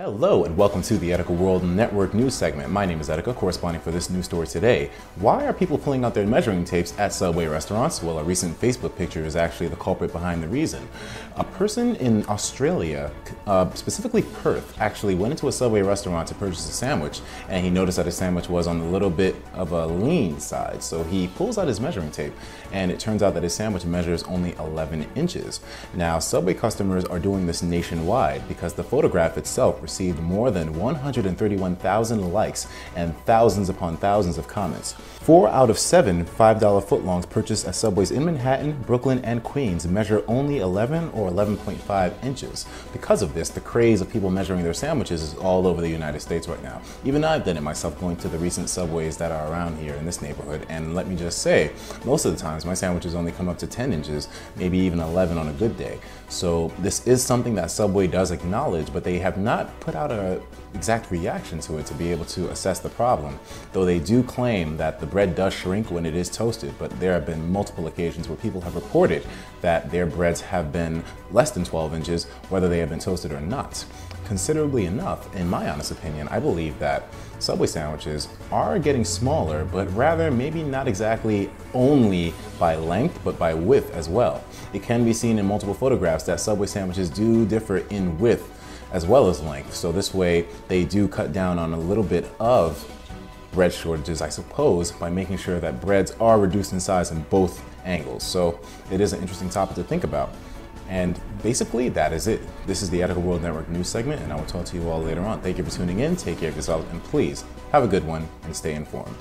Hello and welcome to the Etika World Network news segment. My name is Etika, corresponding for this news story today. Why are people pulling out their measuring tapes at Subway restaurants? Well, a recent Facebook picture is actually the culprit behind the reason. A person in Australia, uh, specifically Perth, actually went into a Subway restaurant to purchase a sandwich and he noticed that his sandwich was on a little bit of a lean side. So he pulls out his measuring tape and it turns out that his sandwich measures only 11 inches. Now, Subway customers are doing this nationwide because the photograph itself received more than 131,000 likes and thousands upon thousands of comments. Four out of seven $5 footlongs purchased at Subways in Manhattan, Brooklyn, and Queens measure only 11 or 11.5 inches. Because of this, the craze of people measuring their sandwiches is all over the United States right now. Even I've done it myself going to the recent Subways that are around here in this neighborhood, and let me just say, most of the times my sandwiches only come up to 10 inches, maybe even 11 on a good day. So this is something that Subway does acknowledge, but they have not put out a exact reaction to it to be able to assess the problem. Though they do claim that the bread does shrink when it is toasted, but there have been multiple occasions where people have reported that their breads have been less than 12 inches, whether they have been toasted or not. Considerably enough, in my honest opinion, I believe that Subway sandwiches are getting smaller, but rather maybe not exactly only by length, but by width as well. It can be seen in multiple photographs that Subway sandwiches do differ in width as well as length. So this way they do cut down on a little bit of bread shortages, I suppose, by making sure that breads are reduced in size in both angles. So it is an interesting topic to think about. And basically, that is it. This is the Etika World Network news segment, and I will talk to you all later on. Thank you for tuning in. Take care of yourself, and please have a good one and stay informed.